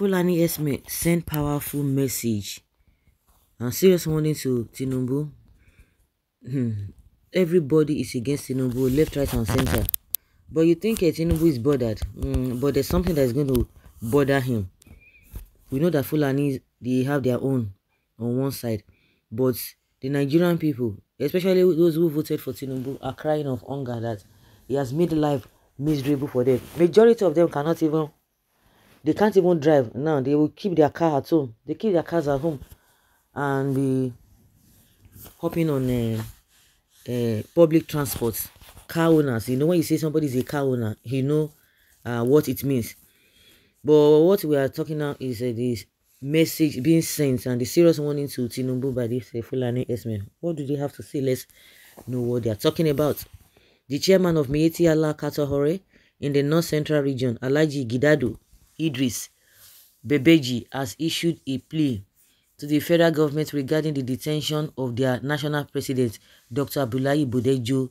Fulani herdsmen sent powerful message and serious warning to Tinubu. Hmm. Everybody is against Tinubu, left, right, and center. But you think uh, Tinubu is bothered, mm, but there's something that is going to bother him. We know that Fulani they have their own on one side, but the Nigerian people, especially those who voted for Tinubu, are crying of hunger that he has made life miserable for them. Majority of them cannot even, they can't even drive now. They will keep their car at home. They keep their cars at home and be hopping on uh, uh, public transport car owners you know when you say somebody is a car owner you know uh, what it means but what we are talking now is uh, this message being sent and the serious warning to Tinubu by this uh, Fulani herdsmen. What do they have to say? Let's know what they are talking about. The chairman of Miyetti Allah Kautal Hore in the North Central region, Alhaji Gidado Idris Bebeji, has issued a plea to the federal government regarding the detention of their national president, Dr. Abdullahi Budejo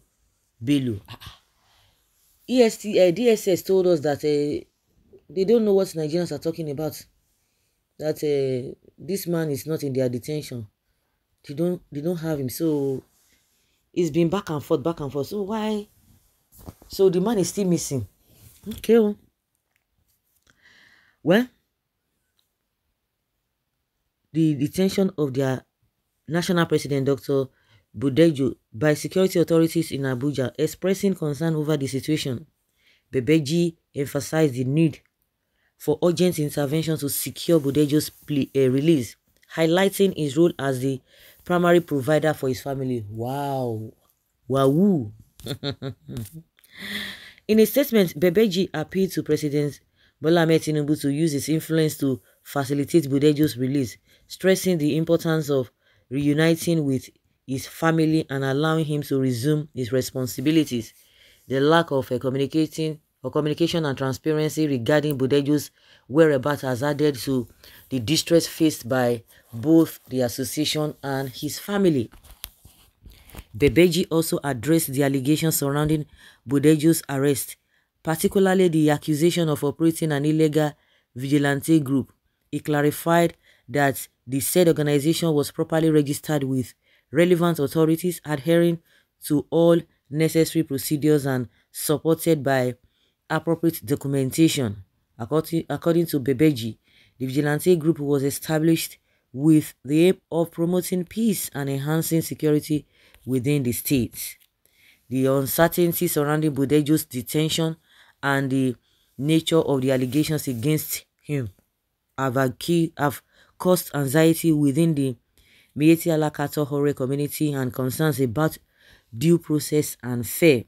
Bello. EST, uh, DSS told us that uh, they don't know what Nigerians are talking about. That uh, this man is not in their detention. They don't they don't have him. So it's been back and forth, back and forth. So why? So the man is still missing. Okay. Oh. Well, the detention of their national president, Dr. Bodejo, by security authorities in Abuja, expressing concern over the situation. Bebeji emphasized the need for urgent intervention to secure Bodejo's plea, uh, release, highlighting his role as the primary provider for his family. Wow. Wow. In a statement, Bebeji appealed to President Bola Tinubu to use his influence to facilitate Bodejo's release, stressing the importance of reuniting with his family and allowing him to resume his responsibilities. The lack of uh, communicating or communication and transparency regarding Bodejo's whereabouts has added to the distress faced by both the association and his family. Bebeji also addressed the allegations surrounding Bodejo's arrest, particularly the accusation of operating an illegal vigilante group. He clarified that the said organization was properly registered with relevant authorities adhering to all necessary procedures and supported by appropriate documentation. According, according to Bebeji, the vigilante group was established with the aim of promoting peace and enhancing security within the state. The uncertainty surrounding Bodejo's detention and the nature of the allegations against him have, have caused anxiety within the Miyetti Allah Kautal Hore community and concerns about due process and fair.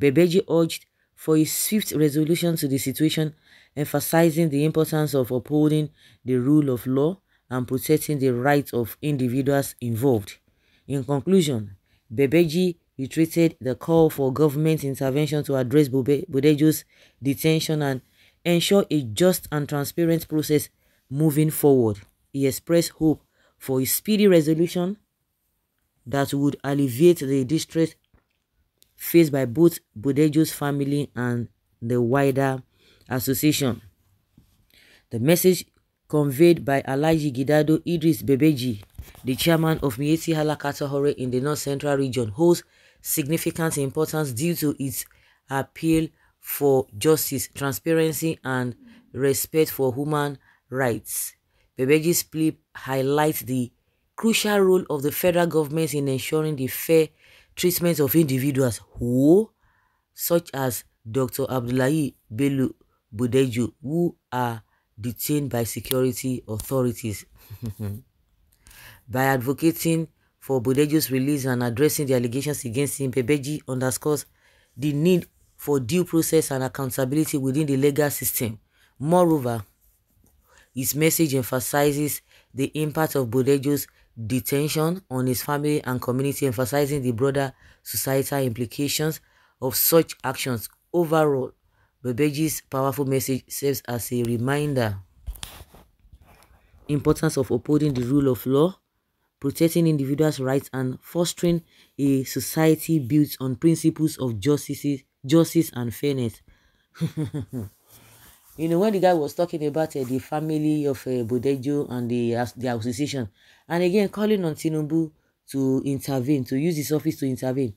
Bebeji urged for a swift resolution to the situation, emphasizing the importance of upholding the rule of law and protecting the rights of individuals involved. In conclusion, Bebeji reiterated the call for government intervention to address Bodejo's detention and ensure a just and transparent process moving forward. He expressed hope for a speedy resolution that would alleviate the distress faced by both Bodejo's family and the wider association. The message conveyed by Alhaji Gidado Idris Bebeji, the chairman of Miyetti Allah Kautal in the North Central region, holds significant importance due to its appeal for justice, transparency, and respect for human rights. Bebeji's plea highlights the crucial role of the federal government in ensuring the fair treatment of individuals who, such as Dr. Abdullahi Bello Bodejo, who are detained by security authorities. by advocating for Bodejo's release and addressing the allegations against him, Bebeji underscores the need for due process and accountability within the legal system. Moreover, his message emphasizes the impact of Bodejo's detention on his family and community, emphasizing the broader societal implications of such actions. Overall, Bebeji's powerful message serves as a reminder importance of upholding the rule of law, protecting individuals' rights, and fostering a society built on principles of justice, justice and fairness. you know, when the guy was talking about uh, the family of uh, Bodejo and the, uh, the association, and again calling on Tinubu to intervene, to use his office to intervene.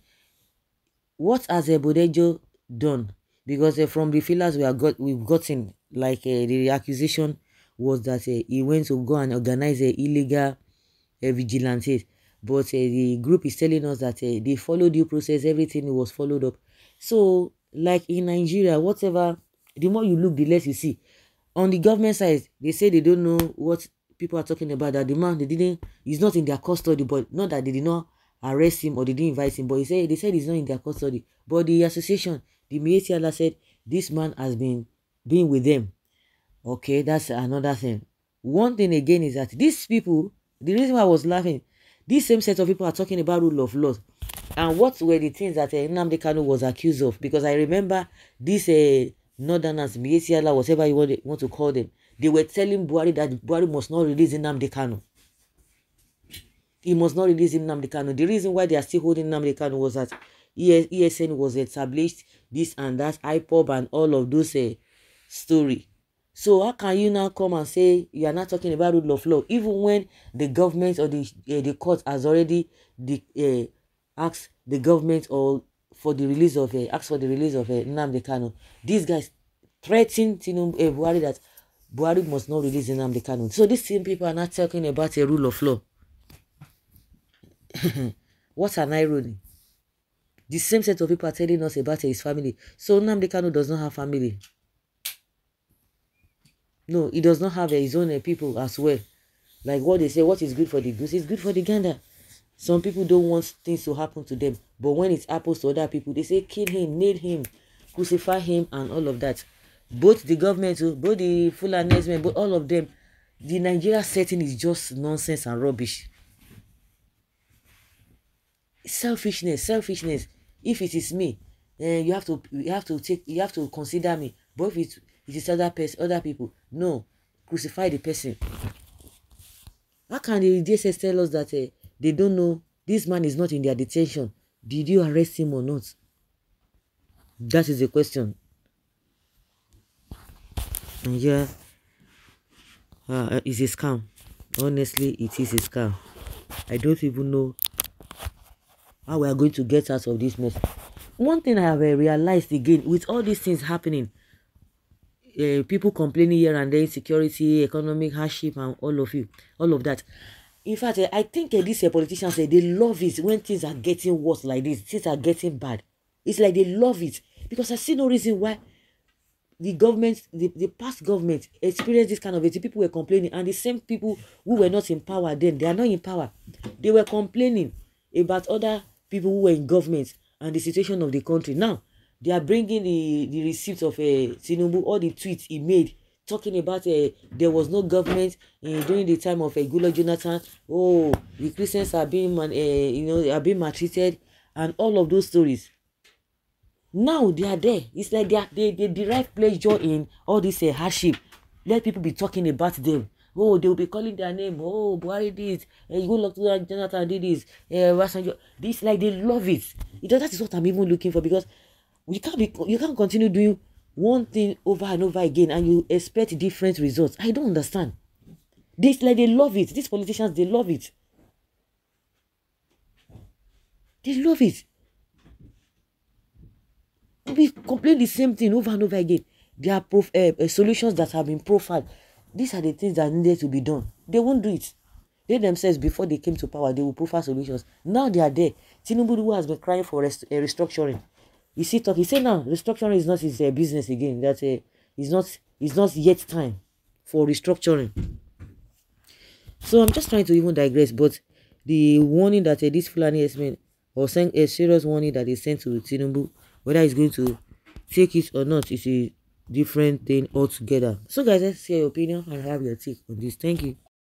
What has uh, Bodejo done? Because uh, from the fillers we have got, we've gotten, like uh, the accusation was that he went to go and organize uh, illegal vigilantes. But uh, the group is telling us that uh, they followed due process, everything was followed up. So, like in Nigeria, whatever, the more you look, the less you see. On the government side, they say they don't know what people are talking about, that the man, they didn't, he's not in their custody, but not that they did not arrest him or they didn't invite him, but he said, they said he's not in their custody. But the association, the Miyetti Allah said, this man has been being with them. Okay, that's another thing. One thing again is that these people, the reason why I was laughing, this same set of people are talking about rule of law. And what were the things that uh, Nnamdi Kanu was accused of? Because I remember this uh, Northerners, Mietiala, whatever you want, want to call them, they were telling Buhari that Buhari must not release Nnamdi Kanu. He must not release Nnamdi Kanu. The reason why they are still holding Nnamdi Kanu was that ESN was established, this and that, IPOB and all of those uh, story. So how can you now come and say you are not talking about rule of law, even when the government or the uh, the court has already the, uh, asked the government or for the release of uh, asked for the release of uh, Nnamdi Kanu. These guys threatening Tinubu uh, Buhari that Buhari must not release Nnamdi Kanu. So these same people are not talking about a rule of law. what an irony. The same set of people are telling us about his family. So Nnamdi Kanu does not have family. No, he does not have his own uh, people as well. Like what they say, what is good for the goose is good for the gander. Some people don't want things to happen to them. But when it happens to other people, they say kill him, nail him, crucify him, and all of that. Both the government, oh, both the Fulani men, but all of them, the Nigeria setting is just nonsense and rubbish. Selfishness, selfishness. If it is me, then you have to you have to take you have to consider me. But if it it is other person, other people. No, crucify the person. How can the DSS tell us that uh, they don't know this man is not in their detention? Did you arrest him or not? That is the question. And yeah, uh, it's a scam. Honestly, it is a scam. I don't even know how we are going to get out of this mess. One thing I have uh, realized again with all these things happening, uh, people complaining here and there, insecurity, economic hardship, and all of you, all of that. In fact, uh, I think uh, these uh, politicians they love it when things are getting worse like this. Things are getting bad. It's like they love it because I see no reason why the government, the, the past government experienced this kind of it. People were complaining, and the same people who were not in power then, they are not in power. They were complaining about other people who were in government and the situation of the country. Now, they are bringing the the receipts of uh, Tinubu, all the tweets he made talking about uh, there was no government uh, during the time of uh, Goodluck Jonathan. Oh, the Christians are being man, uh, you know, are being maltreated, and all of those stories. Now they are there. It's like they are, they they derive pleasure in all this uh, hardship. Let people be talking about them. Oh, they will be calling their name. Oh, Buhari did. Uh, Goodluck Jonathan did this. Uh, This like they love it. it. That is what I'm even looking for because you can't be you can't continue doing one thing over and over again and you expect different results. I don't understand. This like they love it. These politicians they love it. They love it. We complain the same thing over and over again. There are prof uh, uh, solutions that have been profiled. These are the things that needed to be done. They won't do it. They themselves before they came to power they will profile solutions. Now they are there. Tinubu has been crying for rest, uh, restructuring you see talk he say now restructuring is not his uh, business again. That uh, it's not it's not yet time for restructuring. So i'm just trying to even digress but the warning that uh, this fulani men or send a serious warning that is sent to tinubu whether he's going to take it or not is a different thing altogether. So guys let's hear your opinion and have your take on this. Thank you